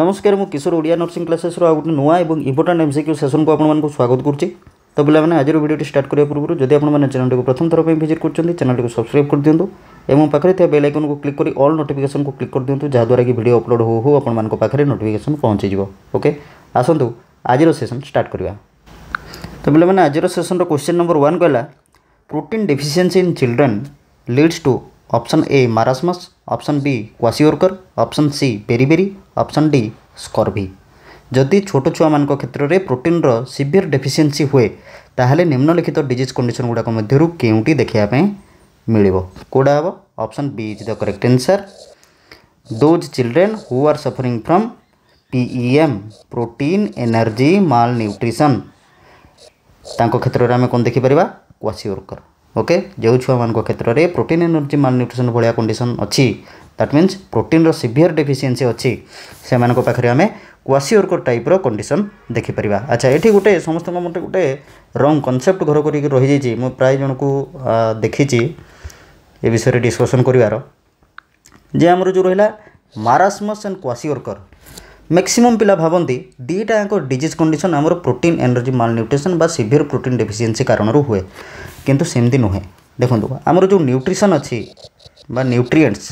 নমস্কার মু কিশোর ওড়িয়া নর্সিং ক্লাসেসর আউ গোটে নূয়া এবং ইম্পর্টাট এমসিকিউ সেসনকু আপনার স্বাগত করছি তো পিলামানে আজর ভিডিওটি স্টার্ট করা পূর্ব যদি আপনার চ্যানেলটি প্রথম থর ভিজিট করছেন চ্যানেলটি সবসক্রাইব করে দিও এবং পাখে থাকা বেল আইকনকু ক্লিক করে অল নোটিফিকেশনকু ক্লিক করে দিও যাদ্বারা কি ভিডিও অপলোড হো হো আপনার পাখে নোটিফিকেশন পৌঁছিযোগ ওকে আসন্তু আজর সেসন স্টার্ট করা তো পিলামানে আজর সেসনর কোশ্চেন নম্বর ওয়ান কহিলা protein deficiency in children leads to option A marasmus option B kwashiorkor option C beriberi option D scurvy जदि छोट छुआ मान क्षेत्र में प्रोटीन रिभीयर डेफिसीयसी हुए तेल निम्नलिखित तो डिज कंडीशन गुड़ाक के देखापी मिले कौटा हे option B is the correct answer those children who are suffering from PEM protein energy malnutrition क्षेत्र में आम कौन देखिपर क्वासीओरकर ଓକେ ଯେଉଁ ଛୁଆମାନଙ୍କ କ୍ଷେତ୍ରରେ ପ୍ରୋଟିନ୍ ଏନର୍ଜି ମାଲନ୍ୟୁଟ୍ରିସନ୍ ଭଳିଆ କଣ୍ଡିସନ୍ ଅଛି ଦ୍ୟାଟ୍ ମିନ୍ସ ପ୍ରୋଟିନ୍ର ସିଭିୟର୍ ଡେଫିସିଏନ୍ସି ଅଛି ସେମାନଙ୍କ ପାଖରେ ଆମେ କ୍ୱାସିଓର୍କର ଟାଇପ୍ର କଣ୍ଡିସନ୍ ଦେଖିପାରିବା ଆଚ୍ଛା ଏଠି ଗୋଟେ ସମସ୍ତଙ୍କ ମୋତେ ଗୋଟେ ରଙ୍ଗ କନସେପ୍ଟ ଘର କରିକି ରହିଯାଇଛି ମୁଁ ପ୍ରାୟ ଜଣକୁ ଦେଖିଛି ଏ ବିଷୟରେ ଡିସ୍କସନ୍ କରିବାର ଯେ ଆମର ଯେଉଁ ରହିଲା ମାରାସମସ୍ ଆଣ୍ଡ କ୍ୱାସିଓର୍କର ମ୍ୟାକ୍ସିମମ୍ ପିଲା ଭାବନ୍ତି ଦୁଇଟାଯାକ ଡିଜିଜ୍ କଣ୍ଡିସନ୍ ଆମର ପ୍ରୋଟିନ୍ ଏନର୍ଜି ମାଲନ୍ୟୁଟ୍ରିସନ୍ ବା ସିଭିୟର ପ୍ରୋଟିନ୍ ଡେଫିସିଏନ୍ସି କାରଣରୁ ହୁଏ କିନ୍ତୁ ସେମିତି ନୁହେଁ ଦେଖନ୍ତୁ ଆମର ଯେଉଁ ନ୍ୟୁଟ୍ରିସନ୍ ଅଛି বা নিউট্রিয়েন্টস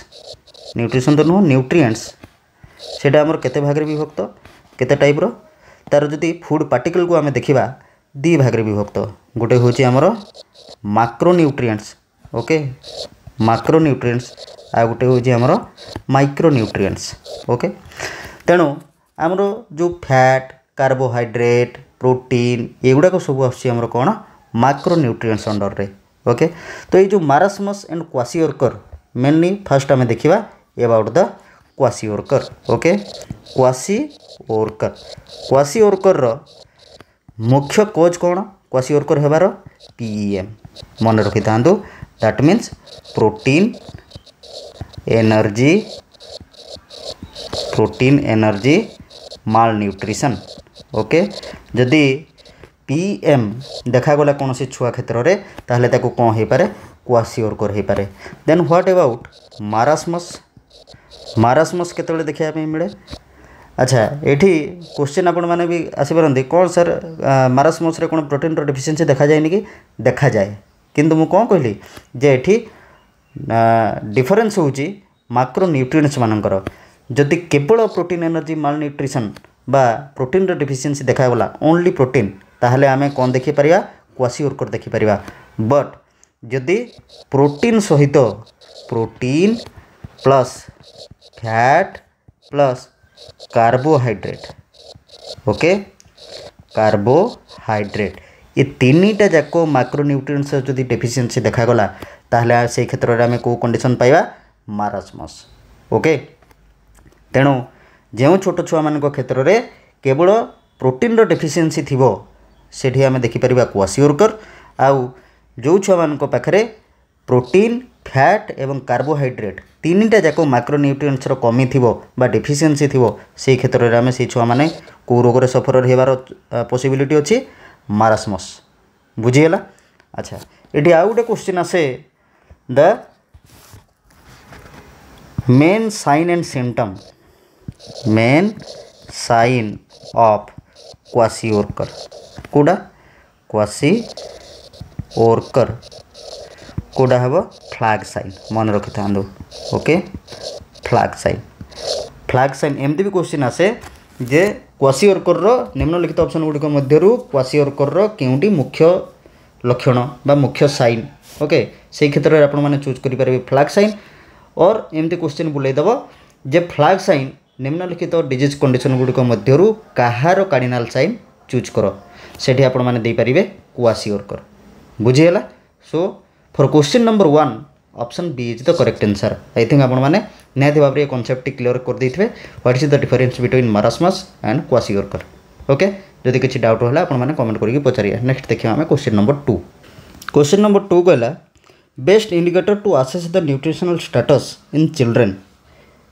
নিউট্রিশন তো নুহ নিউট্রিয়েন্টস সেটা আমার কেতে ভাগরে বিভক্ত কেতে টাইপর তার যদি ফুড পার্টিকলকু আমি দেখিবা দুই ভাগরে বিভক্ত গোটে হচ্ছে আমার মাক্রো নিউট্রিয়েন্টস ওকে মাক্রো নিউট্রিয়েন্টস আর গোটে হচ্ছে আমার মাইক্রো নিউট্রিয়েন্টস ওকে तेणु आमर जो फैट कार्बोहड्रेट प्रोटीन युड़ाक सब आमर कौन माक्रोन्यूट्रिएंट्स अंडर में ओके तो ये जो marasmus and kwashi kwashiorkor mainly first आम देखा about the kwashiorkor okay kwashi kwashi kwashiorkor मुख्य कोज कौन क्वासीओरकर होवार पीएम मन रखी था that means protein energy protein energy malnutrition okay जदि पी एम देखागला कौन सी छुआ क्षेत्र में तेल कौन हो पाए क्वाश्योर Karpe then what about marasmus marasmus के देखापी मिले अच्छा ये क्वेश्चन आपण मैंने भी आसपारती कौन सर मारास्मस कौन प्रोटीन रिफिसीयसी देखा जाए कि देखा जाए कितु मुझ कहली डिफरेन्स होक्रो न्यूट्रिएंट्स मानकर ଯଦି କେବଳ ପ୍ରୋଟିନ୍ ଏନର୍ଜି ମାଲ୍ ନ୍ୟୁଟ୍ରିସନ୍ ବା ପ୍ରୋଟିନ୍ର ଡେଫିସିଏନ୍ସି ଦେଖାଗଲା ଓନ୍ଲି ପ୍ରୋଟିନ୍ ତାହେଲେ ଆମେ କ'ଣ ଦେଖିପାରିବା କ୍ୱାସି ଓର୍କର୍ ଦେଖିପାରିବା ବଟ୍ ଯଦି ପ୍ରୋଟିନ୍ ସହିତ protein plus fat plus carbohydrate okay carbohydrate ଏ ତିନିଟା ଯାକ ମାଇକ୍ରୋନ୍ୟୁଟ୍ରିଏଣ୍ଟସ୍ର ଯଦି ଡେଫିସିଏନ୍ସି ଦେଖାଗଲା ତାହେଲେ ସେଇ କ୍ଷେତ୍ରରେ ଆମେ କେଉଁ କଣ୍ଡିସନ୍ ପାଇବା ମାରାସମସ୍ ଓକେ ତେଣୁ ଯେଉଁ ଛୋଟ ଛୁଆମାନଙ୍କ କ୍ଷେତ୍ରରେ କେବଳ ପ୍ରୋଟିନ୍ର ଡେଫିସିଏନ୍ସି ଥିବ ସେଠି ଆମେ ଦେଖିପାରିବା କ୍ୱାସିଓରକର ଆଉ ଯେଉଁ ଛୁଆମାନଙ୍କ ପାଖରେ ପ୍ରୋଟିନ୍ ଫ୍ୟାଟ୍ ଏବଂ କାର୍ବୋହାଇଡ୍ରେଟ୍ ତିନିଟା ଯାକ ମାଇକ୍ରୋନ୍ୟୁଟ୍ରିଏଣ୍ଟସର କମି ଥିବ ବା ଡେଫିସିଏନ୍ସି ଥିବ ସେଇ କ୍ଷେତ୍ରରେ ଆମେ ସେଇ ଛୁଆମାନେ କେଉଁ ରୋଗରେ ସଫର ହେବାର ପସିବିଲିଟି ଅଛି ମାରାସମସ୍ ବୁଝିଗଲା ଆଚ୍ଛା ଏଠି ଆଉ ଗୋଟେ କ୍ୱେଶ୍ଚିନ୍ ଆସେ the main sign and symptom main sign of kwashiorkor Kauda kwashiorkor कौड़ा हे फ्लाग सैन मन रखि था okay flag sign flag sign एमती भी क्वेश्चन आसे जे क्वासी ओरकर निम्नलिखित अप्सन गुड़िक मध्य क्वासी ओरकर क्योंटी मुख्य लक्षण बा मुख्य सैन ओके से क्षेत्र में आप चूज करें फ्लाग सैन और एमती क्वेश्चन बुलाईदेव जे फ्लाग सैन निम्नलिखित डिजिज कंडीशन गुड़िक मध्य कहार कार्डिनाल सैन चूज कर सेठी आपर कर्कर बुझीगला so far question number one option B is the correct answer I think आपत भाव में कनसेप्ट क्लीयर कर देते what is the difference between marasmus and kwashiorkor okay जदि किसी डाउट रहा कमेंट करके पचारे नेक्स्ट देखिए आम question number two question number two कहला best indicator to assess the nutritional status in children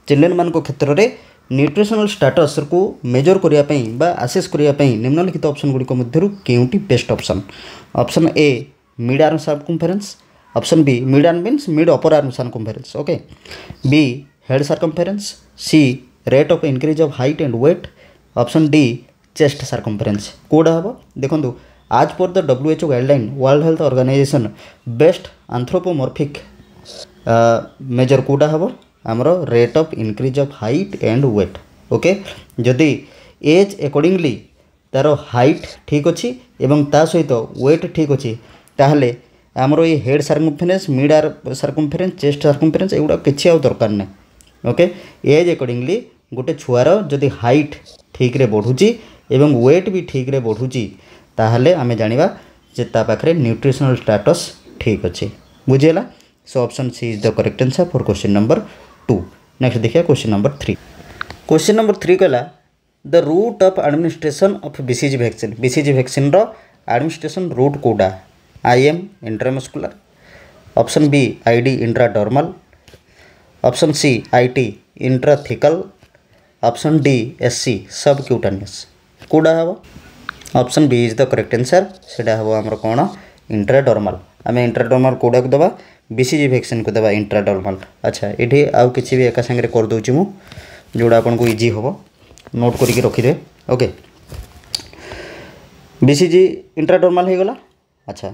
children मान क्षेत्र में न्यूट्रिशनल स्टाटस को मेजर करने आसेस करने निम्नलिखित अप्सन गुड़िक्वर Kyonti best option option A mid arm circumference option B mid arm mean mid upper arm circumference okay B head सार C rate of increase of height and weight option D chest circumference कौटा हम देखो आज पर the WHO guideline world health organization best anthropometric measure कौटा हाँ ଆମର rate of increase of height and weight okay ଯଦି age accordingly ତା'ର height ଠିକ୍ ଅଛି ଏବଂ ତା ସହିତ ୱେଟ୍ ଠିକ୍ ଅଛି ତାହେଲେ ଆମର ଏଇ head circumference mid arm circumference chest circumference ଏଗୁଡ଼ା କିଛି ଆଉ ଦରକାର ନାହିଁ ଓକେ ଏଜ୍ ଏକର୍ଡ଼ିଙ୍ଗଲି ଗୋଟେ ଛୁଆର ଯଦି ହାଇଟ୍ ଠିକ୍ରେ ବଢ଼ୁଛି ଏବଂ ୱେଟ୍ ବି ଠିକ୍ରେ ବଢ଼ୁଛି ତାହେଲେ ଆମେ ଜାଣିବା ଯେ ତା ପାଖରେ ନ୍ୟୁଟ୍ରିସନାଲ୍ ଷ୍ଟାଟସ୍ ଠିକ୍ ଅଛି ବୁଝିହେଲା so option C is the correct answer for question number two next देखिए question number three question number three कहला the route of administration of BCG vaccine BCG vaccine administration route कौटा I M intramuscular option B I D intradermal option C I T intrathecal option D S C cutaneous कौटा हम option B is the correct answer से हम कौन intradermal आम intradermal कौटा को दबा BCG ଭ୍ୟାକ୍ସିନ୍କୁ ଦେବା intradermal ଆଚ୍ଛା ଏଠି ଆଉ କିଛି ବି ଏକା ସାଙ୍ଗରେ କରିଦେଉଛି ମୁଁ ଯେଉଁଟା ଆପଣଙ୍କୁ ଇଜି ହେବ ନୋଟ୍ କରିକି ରଖିଦେବେ ଓକେ ବିସିଜି ଇଣ୍ଟ୍ରାଡର୍ମାଲ୍ ହୋଇଗଲା ଆଚ୍ଛା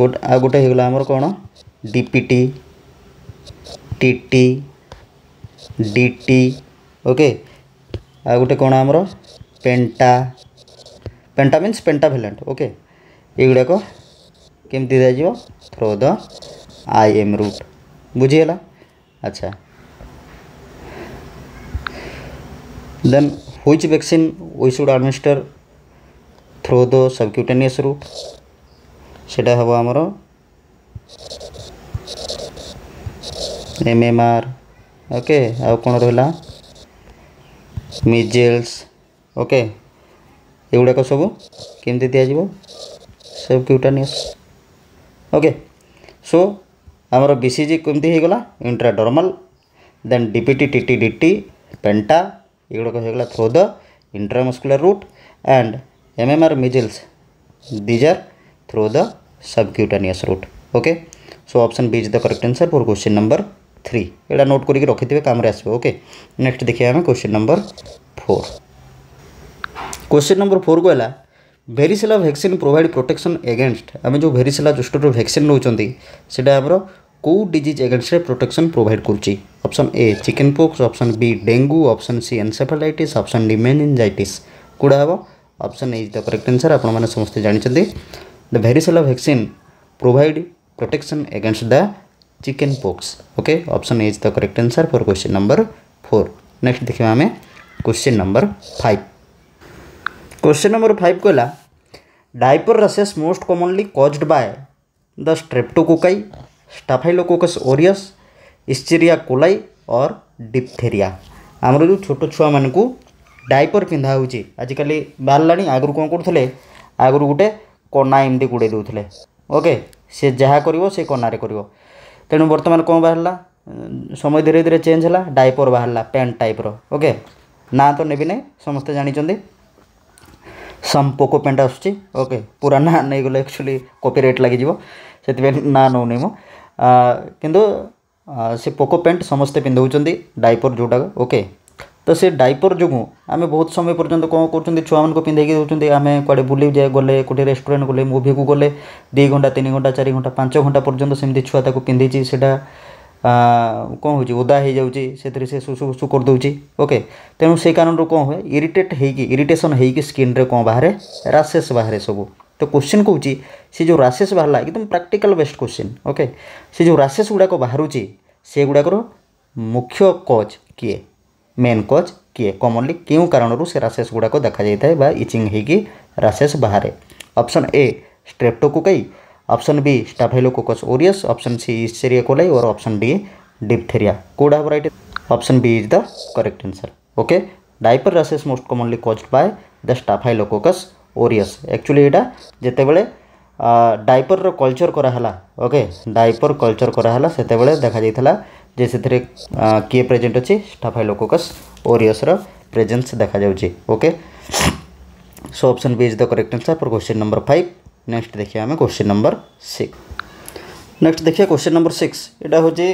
ଗୋଟେ ଆଉ ଗୋଟେ ହୋଇଗଲା ଆମର କ'ଣ ଡିପିଟି ଟିଟି ଡିଟି ଓକେ ଆଉ ଗୋଟେ କ'ଣ ଆମର penta penta means pentavalent okay ଏଗୁଡ଼ାକ କେମିତି ଦିଆଯିବ through the I M route बुझे अच्छा देन हुई vaccine we should administer through the subcutaneous route से हम आमर एम एम आर ओके आ कौन रहा मिजेल्स ओके युवाक सब कमी दिज्व सबक्यूटानियस ओके सो ଆମର ବି ସି ଜି କେମିତି ହେଇଗଲା intradermal then D P T T T D T penta ଏଗୁଡ଼ାକ ହେଇଗଲା through the intramuscular route and M M R measles these are through the subcutaneous route okay so option B is the correct answer for question number three Etah note करके रखिथे कम आसो okay next देखिए आम question number four question number four को है varicella vaccine provide protection against आम जो भेरीसेला जोस्टर भैक्सीन नौकर से आमर कौ डीज against protection provide corruption A chickenpox option B dengue option C encephalitis option D meningitis कौटा hey option is the correct answer आपने समस्त जानते the varicella vaccine provide protection against the chickenpox okay option is the correct answer for question number four next देखा आम question number five question number five कहला diaper rashes most commonly caused by the streptococci staphylococcus aureus Escherichia coli or diphtheria ଆମର ଯେଉଁ ଛୋଟ ଛୁଆମାନଙ୍କୁ diaper ପିନ୍ଧା ହେଉଛି ଆଜିକାଲି ବାହାରିଲାଣି ଆଗରୁ କ'ଣ କରୁଥିଲେ ଆଗରୁ ଗୋଟେ କନା ଏମିତି ଗୁଡ଼େଇ ଦେଉଥିଲେ ଓକେ ସେ ଯାହା କରିବ ସେ କନାରେ କରିବ ତେଣୁ ବର୍ତ୍ତମାନ କ'ଣ ବାହାରିଲା ସମୟ ଧୀରେ ଧୀରେ ଚେଞ୍ଜ ହେଲା ଡାଇପର୍ ବାହାରିଲା ପ୍ୟାଣ୍ଟ ଟାଇପ୍ର ଓକେ ନାଁ ତ ନେବି ନାହିଁ ସମସ୍ତେ ଜାଣିଛନ୍ତି ସମ୍ପୋକୋ ପ୍ୟାଣ୍ଟ ଆସୁଛି ଓକେ ପୁରା ନାଁ ନେଇଗଲେ ଆକ୍ଚୁଆଲି କପିରାଇଟ୍ ଲାଗିଯିବ ସେଥିପାଇଁ ନାଁ ନେଉନି ମୁଁ କିନ୍ତୁ ସେ ପୋକୋ ପ୍ୟାଣ୍ଟ ସମସ୍ତେ ପିନ୍ଧଉଛନ୍ତି ଡାଇପର୍ ଯେଉଁଟାକ ଓକେ ତ ସେ ଡାଇପର୍ ଯୋଗୁଁ ଆମେ ବହୁତ ସମୟ ପର୍ଯ୍ୟନ୍ତ କ'ଣ କରୁଛନ୍ତି ଛୁଆମାନଙ୍କୁ ପିନ୍ଧେଇକି ଦେଉଛନ୍ତି ଆମେ କୁଆଡ଼େ ବୁଲି ଗଲେ କେଉଁଠି ରେଷ୍ଟୁରାଣ୍ଟ ଗଲେ ମୁଭିକୁ ଗଲେ ଦୁଇ ଘଣ୍ଟା ତିନି ଘଣ୍ଟା ଚାରି ଘଣ୍ଟା ପାଞ୍ଚ ଘଣ୍ଟା ପର୍ଯ୍ୟନ୍ତ ସେମିତି ଛୁଆ ତାକୁ ପିନ୍ଧିଛି ସେଇଟା କ'ଣ ହେଉଛି ଓଦା ହେଇଯାଉଛି ସେଥିରେ ସେ ଶୁଶୁ ଶୁଶୁ କରିଦେଉଛି ଓକେ ତେଣୁ ସେଇ କାରଣରୁ କ'ଣ ହୁଏ ଇରିଟେଟ୍ ହେଇକି ଇରିଟେସନ୍ ହେଇକି ସ୍କିନ୍ରେ କ'ଣ ବାହାରେ ରାସେସ୍ ବାହାରେ ସବୁ तो क्वेश्चन कौन से जो राशेस बाहर एकदम प्राक्टिकाल बेस्ट क्वेश्चन ओके से जो रासेस गुड़ाक बाहर से गुड़ाकर मुख्य कज किए मेन कज किए कमनली क्यों कारण से रासेस गुड़ाक देखा जाए इचिंग होगी राशे बाहर option A streptococci option B staphylococcus aureus option C Escherichia coli और अप्सन डी डिप्थेरिया कूड़ा right option B is the correct answer okay diaper rashes most commonly caused by the staphylococcus aureus actually ଏଇଟା ଯେତେବେଳେ ଡାଇପର୍ର culture କରାହେଲା okay diaper culture କରାହେଲା ସେତେବେଳେ ଦେଖାଯାଇଥିଲା ଯେ ସେଥିରେ କିଏ ପ୍ରେଜେଣ୍ଟ ଅଛି ଷ୍ଟାଫାଇଲୋକୋକସ୍ ଓରିୟସ୍ର ପ୍ରେଜେନ୍ସ ଦେଖାଯାଉଛି okay so option B is the correct answer for question number five next ଦେଖିବା ଆମେ କ୍ୱେଶ୍ଚିନ୍ ନମ୍ବର ସିକ୍ସ ନେକ୍ସଟ ଦେଖିବା କ୍ୱେଶ୍ଚିନ୍ ନମ୍ବର ସିକ୍ସ ଏଇଟା ହେଉଛି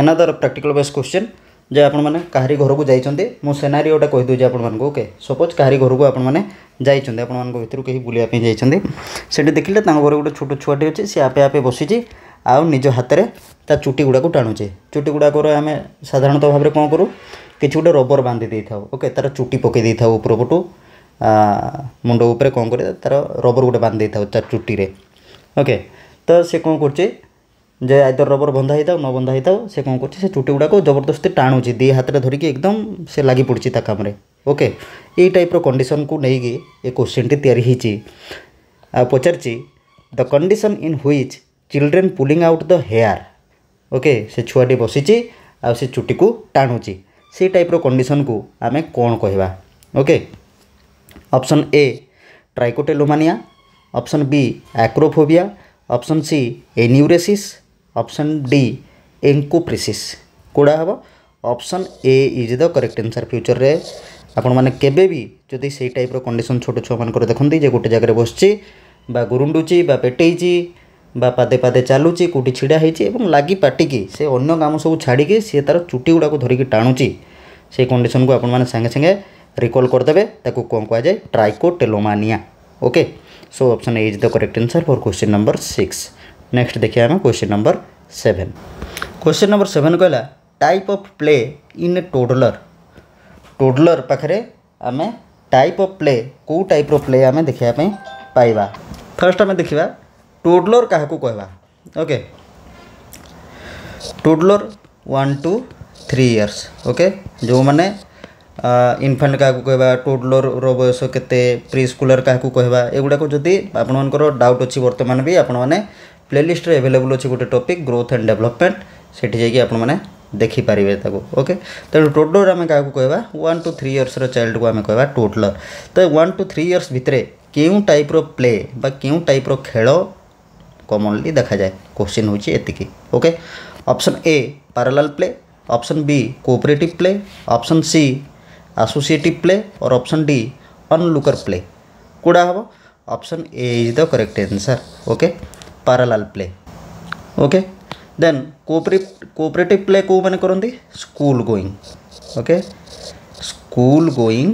ଏନାଦର ପ୍ରାକ୍ଟିକାଲ୍ ବେସ୍ କ୍ୱେଶ୍ଚିନ୍ যে আপনার কাহি ঘরকু যাই মু সেনারিওটা কহিদেছি আপনার ওকে সপোজ কাহি ঘরকু আপনার যাই আপনার ভিতর কে বুলিয়া যাই সেটি দেখলে তাঁর ঘরে গোটে ছোট ছুয়াটি অছে সে আপে আপে বসিছে ଆଉ ନିଜ ହାତରେ ତା ଚୁଟି ଗୁଡ଼ାକୁ ଟାଣୁଛେ ଚୁଟି ଗୁଡ଼ାକର ଆମେ ସାଧାରଣତଃ ଭାବରେ କ'ଣ କରୁ କିଛି ଗୋଟେ ରବର ବାନ୍ଧି ଦେଇଥାଉ ଓକେ ତା'ର ଚୁଟି ପକାଇ ଦେଇଥାଉ ଉପର ପଟୁ ମୁଣ୍ଡ ଉପରେ କ'ଣ କରେ ତା'ର ରବର ଗୋଟେ ବାନ୍ଧି ଦେଇଥାଉ ତା ଚୁଟିରେ ଓକେ ତ ସେ କ'ଣ କରୁଛି जे आदर रबर बंधा ही था न बंधा ही था से कौन कर चुट्टी गुड़ाक जबरदस्ती टाणुची दी हाथ में धरिकी एकदम से लगी पड़ी ता ओके यही टाइप्र कंडीसन को लेकिन ये क्वेश्चन टी या पचार the condition in which children pulling out the hair okay से छुआटी बसी चुट्टी को टाणुची से टाइप्र कंडीसन को आम कौन कह okay option A trichotillomania option B acrophobia option C enuresis option D encopresis কোড়া হবা option A is the correct answer future রে আপন মানে কেবেবি যদি সেই টাইপৰ কন্ডিশন ছোটোছো মান কৰে দেখন্তি যে গুটে জাগৰে বসছি বা গুৰুণ্ডুচি বা পেটেইজি বা পাদে পাদে চালুচি কুটি ছিড়া হৈছে আৰু লাগি পাটিকি সেই অন্য কাম সব ছাঢ়িকি সেই তার চুটি গুড়া কো ধৰিকি টাণুচি সেই কন্ডিশন কো আপন মানে সাঙে সাঙে ৰিকল কৰ দেবে তাক কোম কোৱা যায় trichotillomania okay so option A is the correct answer for question number 6 next ଦେଖିବା ଆମେ question number seven question number seven କହିଲା type of play in a toddler toddler ପାଖରେ ଆମେ ଟାଇପ୍ ଅଫ୍ ପ୍ଲେ କେଉଁ ଟାଇପ୍ର ପ୍ଲେ ଆମେ ଦେଖିବା ପାଇଁ ପାଇବା ଫାର୍ଷ୍ଟ ଆମେ ଦେଖିବା ଟୋଡଲର୍ କାହାକୁ କହିବା okay toddler one two three years okay जो मैंने इनफाट क्या कहवा टोडलर रयस के प्री स्कूलर क्या कहवा एगुड़ाक जदि आपण डाउट अच्छी बर्तमान भी आपण मैंने प्लेलीस्ट एवेलेबुल अच्छे गोटे टपिक ग्रोथ एंड डेभलपमेंट से आपने देखिपारे ओके तेणु टोटलर आम क्या कह one two three years child को आम कह टोटलर तो वन टू थ्री इयर्स भितर क्यों टाइप र्ले क्यों टाइप रेल कमनली देखा जाए क्वेश्चन हूँ एति okay option A parallel play option B cooperative play option C associate play और अप्सन डी अनलुकर प्ले कूड़ा हे option A is the correct answer okay parallel play okay then cooperative play କେଉଁମାନେ କରନ୍ତି school going okay school going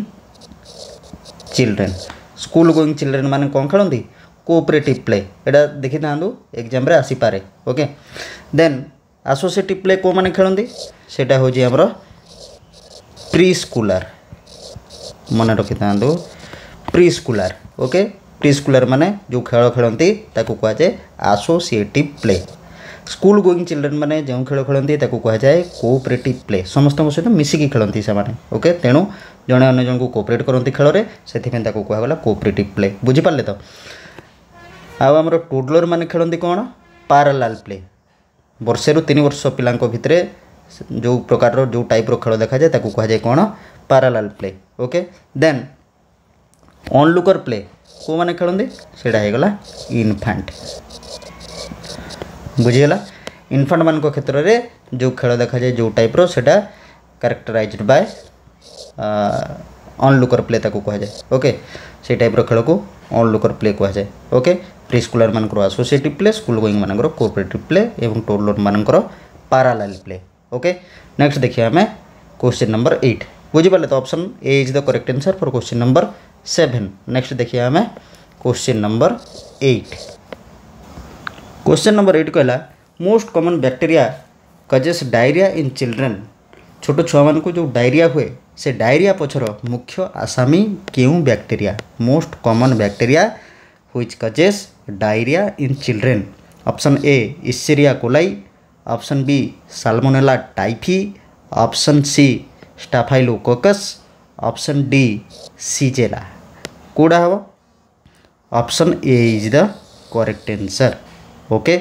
children school going children ମାନେ କ'ଣ ଖେଳନ୍ତି cooperative play ଏଇଟା ଦେଖିଥାନ୍ତୁ ଏକ୍ଜାମ୍ରେ ଆସିପାରେ okay then associative play କେଉଁମାନେ ଖେଳନ୍ତି ସେଇଟା ହେଉଛି ଆମର ପ୍ରି ସ୍କୁଲାର ମନେ ରଖିଥାନ୍ତୁ ପ୍ରି ସ୍କୁଲାର ଓକେ ପ୍ରିସ୍କୁଲାର ମାନେ ଯେଉଁ ଖେଳ ଖେଳନ୍ତି ତାକୁ କୁହାଯାଏ associative play school going children ମାନେ ଯେଉଁ ଖେଳ ଖେଳନ୍ତି ତାକୁ କୁହାଯାଏ କୋଅପରେଟିଭ୍ ପ୍ଲେ ସମସ୍ତଙ୍କ ସହିତ ମିଶିକି ଖେଳନ୍ତି ସେମାନେ ଓକେ ତେଣୁ ଜଣେ ଅନ୍ୟ ଜଣଙ୍କୁ କୋଅପରେଟ୍ କରନ୍ତି ଖେଳରେ ସେଥିପାଇଁ ତାକୁ କୁହାଗଲା କୋଅପରେଟିଭ୍ ପ୍ଲେ ବୁଝିପାରିଲେ ତ ଆଉ ଆମର ଟୁଡ୍ଲର ମାନେ ଖେଳନ୍ତି କ'ଣ ପାରାଲାଲ ପ୍ଲେ ବର୍ଷେରୁ ତିନି ବର୍ଷ ପିଲାଙ୍କ ଭିତରେ ଯେଉଁ ପ୍ରକାରର ଯେଉଁ ଟାଇପ୍ର ଖେଳ ଦେଖାଯାଏ ତାକୁ କୁହାଯାଏ କ'ଣ parallel play okay then onlooker play कौ मैंने खेलती सहीगला इनफाट बुझीगला इनफाट मान क्षेत्र में जो खेल देखा जाए जो टाइप रहा क्यारेक्टराइज बाय अनलुकर प्ले कहुए ओके से टाइप रेल को अनलुकर प्ले कहुए ओके प्री स्कूलर मान आसोसीएटिव प्ले स्कूल गोईंग मान कोपरेटिव प्ले और टोलर मान पारालाल प्ले ओके नेक्स्ट देखिए आम क्वेश्चन नंबर एट बुझीपाले तो option A is the correct answer for question number seven next देखिए हमें question number eight question number eight कहला most common bacteria causes diarrhoea in children छोट छुआ मान जो डायरिया हुए से डायरिया पछर मुख्य आसामी क्यों bacteria most common bacteria which causes diarrhoea in children option A Escherichia coli option B Salmonella typhi option C staphylococcus option D Shigella କେଉଁଟା ହେବ option A is the correct answer okay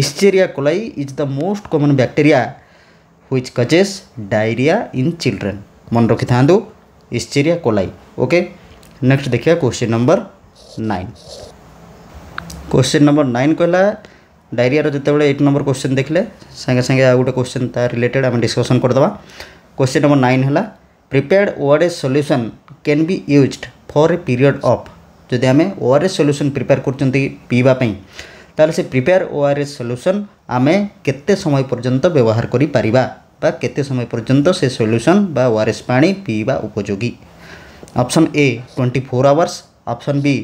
Escherichia coli is the most common bacteria which causes diarrhoea in children ମନେ ରଖିଥାନ୍ତୁ Escherichia coli okay next ଦେଖିବା question number nine question number nine କହିଲା ଡାଇରିଆର ଯେତେବେଳେ eight number question ଦେଖିଲେ ସାଙ୍ଗେ ସାଙ୍ଗେ ଆଉ ଗୋଟେ କ୍ୱେଶ୍ଚିନ୍ ତା ରିଲେଟେଡ଼୍ ଆମେ ଡିସ୍କସନ୍ କରିଦେବା କ୍ୱେଶ୍ଚିନ୍ ନମ୍ବର ନାଇନ୍ ହେଲା prepared ORS solution can be used for a period of যদি আমি ORS solution prepare করছন্তি পিবা পাই তাহলে সে prepare ORS solution আমি কেতে সময় পর্যন্ত ব্যবহার করি পারিবা বা কেতে সময় পর্যন্ত সে সল্যুশন বা ওআরএস পানি পিবা উপযোগী option A twenty four hours option B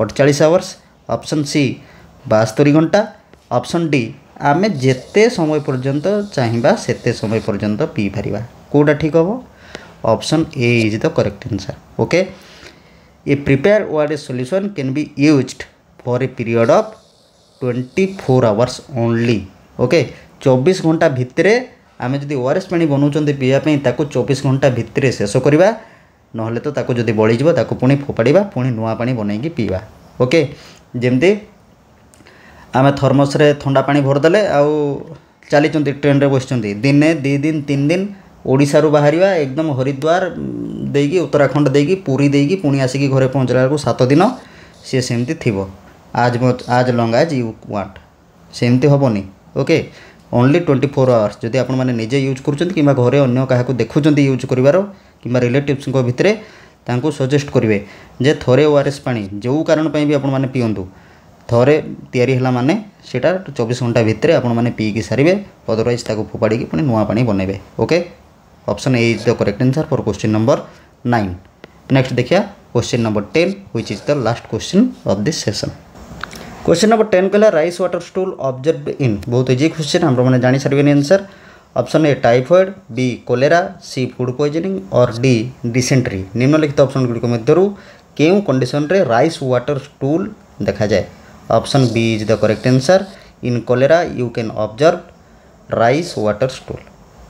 অঠচাশ hours option C বাস্তরি ঘন্টা অপশন ডি আমি যেতে সময় পর্যন্ত চাহিবা সেতে সময় পর্যন্ত পিই পারিবা কোটা ঠিক হব option A is the correct answer okay a prepared ORS solution can be used for a period of 24 hours only okay 24 ঘন্টা ভিতরে ଆମେ ଯଦି ଓ ଆର୍ ଏସ୍ ପାଣି ବନାଉଛନ୍ତି ପିଇବା ପାଇଁ ତାକୁ ଚବିଶ ଘଣ୍ଟା ଭିତରେ ଶେଷ କରିବା ନହେଲେ ତ ତାକୁ ଯଦି ବଳିଯିବ ତାକୁ ପୁଣି ଫୋପାଡ଼ିବା ପୁଣି ନୂଆ ପାଣି ବନେଇକି ପିଇବା ଓକେ ଯେମିତି ଆମେ ଥର୍ମସରେ ଥଣ୍ଡା ପାଣି ଭରିଦେଲେ ଆଉ ଚାଲିଛନ୍ତି ଟ୍ରେନ୍ରେ ବସିଛନ୍ତି ଦିନେ ଦୁଇ ଦିନ ତିନି ଦିନ ଓଡ଼ିଶାରୁ ବାହାରିବା ଏକଦମ ହରିଦ୍ୱାର ଦେଇକି ଉତ୍ତରାଖଣ୍ଡ ଦେଇକି ପୁରୀ ଦେଇକି ପୁଣି ଆସିକି ଘରେ ପହଞ୍ଚିଲା ବେଳକୁ ସାତ ଦିନ ସିଏ ସେମିତି ଥିବ as as long as you want ସେମିତି ହେବନି okay only twenty four hours ଯଦି ଆପଣମାନେ ନିଜେ ୟୁଜ୍ କରୁଛନ୍ତି କିମ୍ବା ଘରେ ଅନ୍ୟ କାହାକୁ ଦେଖୁଛନ୍ତି ୟୁଜ୍ କରିବାର କିମ୍ବା ରିଲେଟିଭ୍ସଙ୍କ ଭିତରେ ତାଙ୍କୁ ସଜେଷ୍ଟ କରିବେ ଯେ ଥରେ ଓ ଆର୍ ଏସ୍ ପାଣି ଯେଉଁ କାରଣ ପାଇଁ ବି ଆପଣମାନେ ପିଅନ୍ତୁ ଥରେ ତିଆରି ହେଲା ମାନେ ସେଇଟା ଚବିଶ ଘଣ୍ଟା ଭିତରେ ଆପଣମାନେ ପିଇକି ସାରିବେ ଅଦରୱାଇଜ୍ ତାକୁ ଫୋପାଡ଼ିକି ପୁଣି ନୂଆ ପାଣି ବନେଇବେ okay option A is the correct answer for question number nine next देखिए question number ten which is the last question of this session question number ten कहला rice water stool observe in बहुत easy question हम लोग जान सारे answer option A typhoid B cholera C food poisoning और D dysentery निम्नलिखित option गुड़ मध्य क्यों कंडीशन रे राइस वाटर स्टूल देखा जाए option B is the correct answer in cholera you can observe rice water stool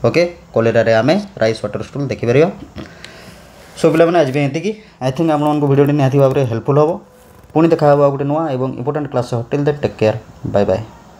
okay କଲେରାରେ ଆମେ rice water stool ଦେଖିପାରିବା ସୋ ପିଲାମାନେ ଆଜି ପାଇଁ ଏତିକି ଆଇ ଥିଙ୍କ ଆପଣମାନଙ୍କୁ ଭିଡ଼ିଓଟି ନିହାତି ଭାବରେ ହେଲ୍ପଫୁଲ୍ ହେବ ପୁଣି ଦେଖା ହେବ ଆଉ ଗୋଟେ ନୂଆ ଏବଂ important class hotel the take care bye bye